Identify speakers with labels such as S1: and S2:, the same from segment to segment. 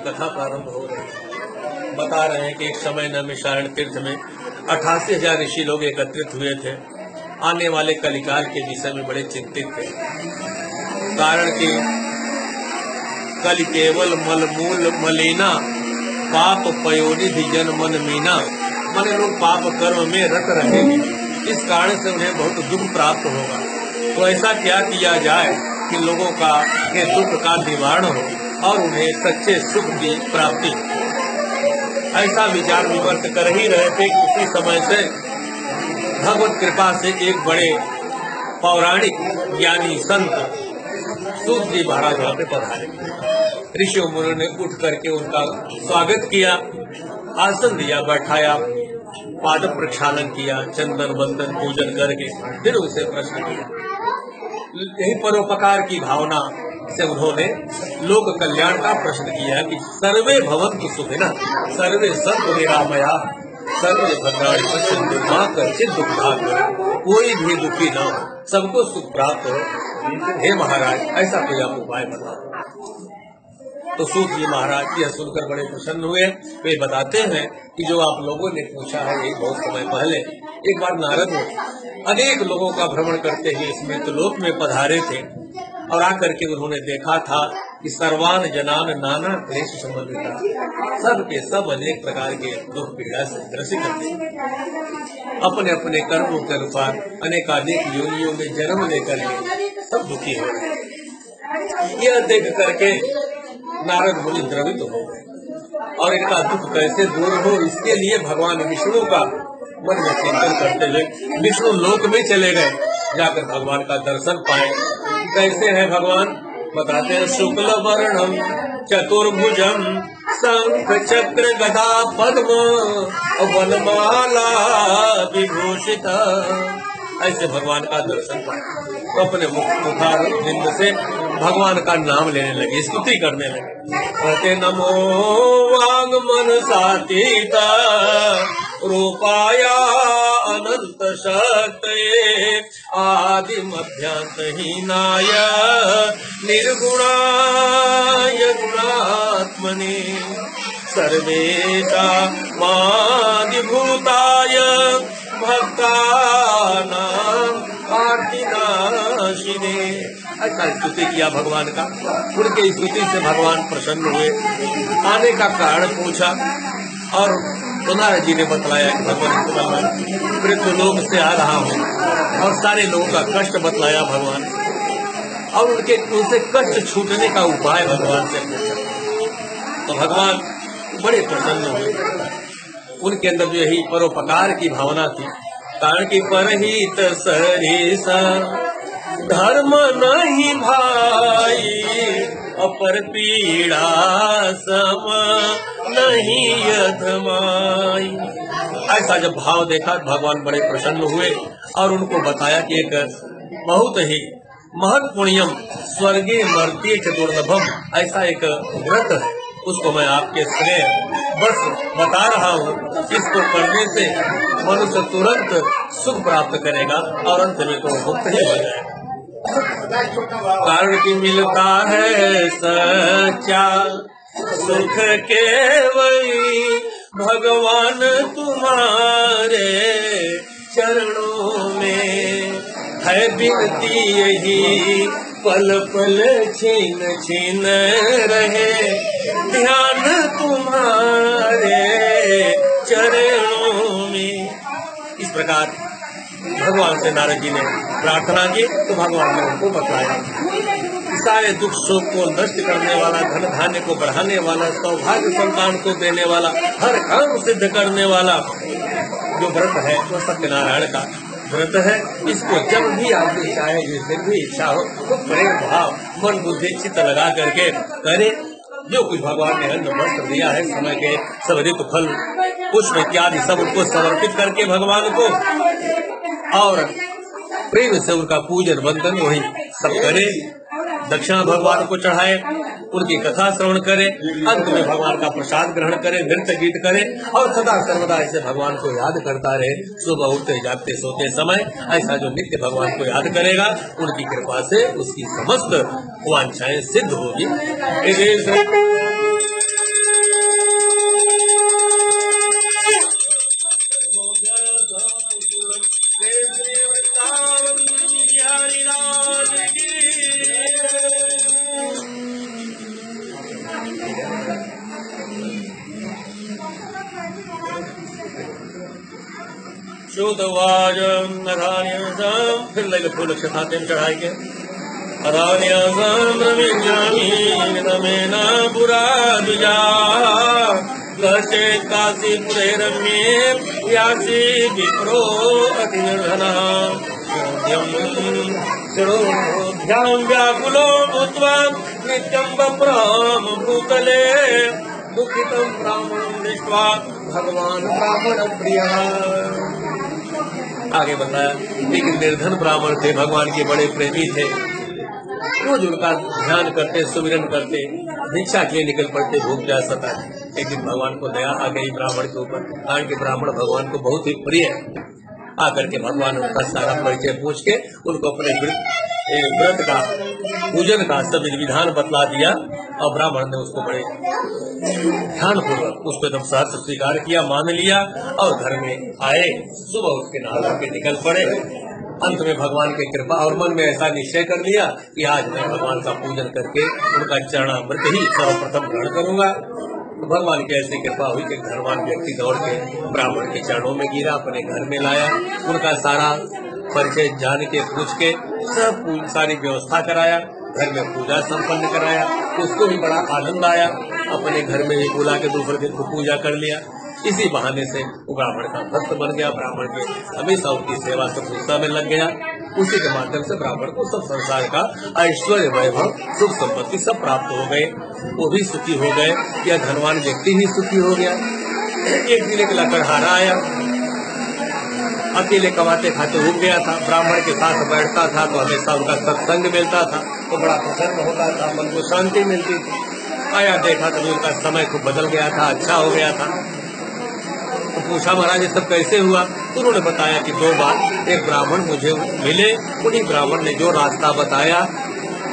S1: कथा प्रारंभ हो रही है। बता रहे हैं कि एक समय नमिशारण तीर्थ में अठासी हज़ार ऋषि लोग एकत्रित हुए थे। आने वाले कलिकाल के विषय में बड़े चिंतित थे। कारण कि कल केवल मलमूल मलिना, पाप पयोनिधि जन मन। मीना मन लोग पाप कर्म में रत रहेंगे। इस कारण से उन्हें बहुत दुख प्राप्त होगा। तो ऐसा क्या किया जाए कि लोगों का के दुख का निवारण हो? और उन्हें सच्चे सुख की प्राप्ति। ऐसा विचार विमर्श कर ही रहे थे कि उसी समय से भगवत कृपा से एक बड़े पौराणिक ज्ञानी संत सूत जी महाराज वहाँ पे पधारे। ऋषि मुनि ने उठ करके उनका स्वागत किया, आसन दिया, बैठाया, पाद प्रक्षालन किया, चंदन, वंदन, पूजन करके फिर उसे प्रश्न किया। यही परोपकार की भावना से उन्होंने लोक कल्याण का प्रश्न किया कि सर्वे भवंतु सुखिना, सर्वे संत निरामया सर्वे भद्राणी पश्चिम माँ कर कोई भी दुखी न हो, सबको सुख प्राप्त हो। हे महाराज, ऐसा कोई आप उपाय बताओ? तो सूत जी महाराज यह सुनकर बड़े प्रसन्न हुए। वे बताते हैं कि जो आप लोगों ने पूछा है एक बहुत समय पहले, एक बार नारद अनेक लोगों का भ्रमण करते हुए इसमें तो लोक में पधारे थे। और आकर के उन्होंने देखा था कि सर्वान जनान नाना क्लेश संबंधित सब के सब अनेक प्रकार के दुख पीड़ा से ग्रसित थे। अपने अपने कर्मों के अनुसार अनेकानेक योनियों में जन्म लेकर सब दुखी हो यह देख करके नारद मुनि द्रवित हो गए। और इनका दुख कैसे दूर हो, इसके लिए भगवान विष्णु का मन में चिंतन करते हुए विष्णु लोक में चले गए, जाकर भगवान का दर्शन पाए। कैसे है भगवान? बताते हैं शुक्ल वर्णम चतुर्भुजम शंख चक्र गदा पद्म वनमाला विभूषित। ऐसे भगवान का दर्शन तो अपने मुखार बिंद से भगवान का नाम लेने लगे, स्तुति करने लगे। कहते, नमो वांग मन सातीता रूपाया अनंत शक्तये आदि मध्यांत हीनाय निर्गुणाय गुणात्मने सर्वेशा मादिभूताय भक्तानाम आर्तिनाशिने। ऐसा स्तुति किया भगवान का। उनके स्तुति से भगवान प्रसन्न हुए। आने का कारण पूछा और कुमार जी ने बतलाया कि भगवान मृत्यु लोग से आ रहा हूँ और सारे लोगों का कष्ट बतलाया भगवान। और उनके, उनसे कष्ट छूटने का उपाय भगवान से तो भगवान बड़े प्रसन्न हुए। उनके अंदर जो यही परोपकार की भावना थी, कारण की परहित सरिसा, धर्म नहीं भाई, अपर पीड़ा सम। नहीं यथमाई ऐसा जब भाव देखा, भगवान बड़े प्रसन्न हुए और उनको बताया कि एक बहुत ही महत्वपूर्णियम स्वर्गीय मर्तीय चतुर्नभम ऐसा एक व्रत है उसको मैं आपके स्नेह बस बता रहा हूँ। इसको करने से मनुष्य तुरंत सुख प्राप्त करेगा और अंत में तो मुक्त ही हो जाएगा। कारण की मिलता है सच्चा सुख के वही भगवान तुम्हारे चरणों में है बिनती यही पल पल छीन छीन रहे। ध्यान तुम्हारे चरणों में। इस प्रकार भगवान से नारद जी ने प्रार्थना की तो भगवान ने उनको बताया सारे दुख शोक को नष्ट करने वाला, धन धान्य को बढ़ाने वाला, सौभाग्य संतान को देने वाला, हर काम सिद्ध करने वाला जो व्रत है, वो सत्यनारायण का व्रत है। इसको जब भी आपकी चाहे जिस दिन भी इच्छा हो तो प्रेम भाव, मन बुद्धि, चित्त लगा करके करे। जो कुछ भगवान ने अन्न वस्त्र दिया है, समय के सब ऋतु फल, पुष्प इत्यादि सब उनको समर्पित करके भगवान को, और प्रेम से उनका पूजन, वंदन, वही सब करे। दक्षिणा भगवान को चढ़ाए, उनकी कथा श्रवण करे, अंत में भगवान का प्रसाद ग्रहण करे, नृत्य गीत करे, और सदा सर्वदा ऐसे भगवान को याद करता रहे। सुबह उठते, जागते, सोते समय ऐसा जो नित्य भगवान को याद करेगा, उनकी कृपा से उसकी समस्त वांछाएँ सिद्ध होगी। श्रुतवाजम नधान्यसम फिर लगे फूल क्षताते में चढ़ाई के। अधान्यसम रमिजामी नमेन पुरा द्विजा गचे काशीपुरे रम्ये विप्रो अतिनिर्धनः ध्यान व्याकुलो भूत्वा, नित्यं बभ्राम भूतले। दुखितं ब्राह्मणं दृष्ट्वा भगवान ब्राह्मण प्रिय आगे बताया लेकिन निर्धन ब्राह्मण थे, भगवान के बड़े प्रेमी थे। रोज उनका ध्यान करते, सुमिरन करते, भिक्षा के लिए निकल पड़ते भूख जा सता एक दिन भगवान को दया आ गई ब्राह्मण के ऊपर। कारण के ब्राह्मण भगवान को बहुत ही प्रिय है। आकर के भगवान उनका सारा परिचय पूछ के उनको अपने व्रत का पूजन का सभी विधान बतला दिया। और ब्राह्मण ने उसको बड़े ध्यान पूर्वक उसको एकदम सहर्ष स्वीकार किया, मान लिया और घर में आए। सुबह उठ के नहा के निकल पड़े। अंत में भगवान की कृपा और मन में ऐसा निश्चय कर लिया कि आज मैं भगवान का पूजन करके उनका चरणामृत ही सर्वप्रथम ग्रहण करूँगा। तो भगवान की ऐसी कृपा हुई कि धनवान व्यक्ति दौड़ के ब्राह्मण के चरणों में गिरा, अपने घर में लाया। उनका सारा परिचय जान के, पूछ के सब सारी व्यवस्था कराया। घर में पूजा संपन्न कराया। उसको भी बड़ा आनंद आया। अपने घर में ही बुला के दूसरे दिन को पूजा कर लिया। इसी बहाने से वो ब्राह्मण का भक्त बन गया। ब्राह्मण के हमेशा उसकी सेवा गुस्सा में लग गया। उसी के माध्यम से ब्राह्मण को सब संसार का ऐश्वर्य, वैभव, सुख संपत्ति सब प्राप्त हो गए। वो भी सुखी हो गए। या धनवान व्यक्ति भी सुखी हो गया। एक दिन एक लकड़हारा आया। अकेले कमाते खाते उग गया था। ब्राह्मण के साथ बैठता था तो हमेशा उनका सत्संग मिलता था। तो बड़ा प्रसन्न होता था, मन को शांति मिलती थी। आया, देखा तो उनका समय खूब बदल गया था अच्छा हो गया था। तो पूछा, महाराज, ये सब कैसे हुआ? तो उन्होंने बताया कि दो बार, एक ब्राह्मण मुझे मिले, उन्हीं ब्राह्मण ने जो रास्ता बताया,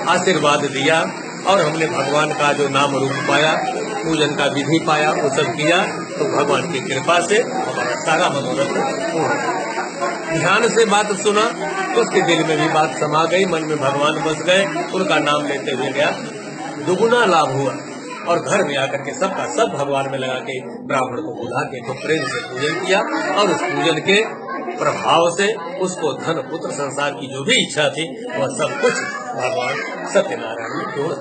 S1: आशीर्वाद दिया और हमने भगवान का जो नाम रूप पाया, पूजन का विधि पाया, वो सब किया। तो भगवान की कृपा से, हमारा सारा मनोरथ पूर्ण ध्यान से बात सुना, उसके दिल में भी बात समा गई, मन में भगवान बस गए, उनका नाम लेते हुए गया। दुगुना लाभ हुआ, और घर में आकर के सबका सब भगवान में लगा के, ब्राह्मण को बुला के तो प्रेम से पूजन किया, और उस पूजन के प्रभाव से उसको धन, पुत्र, संसार की जो भी इच्छा थी, वह सब कुछ भगवान सत्यनारायण ने जोड़